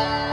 Música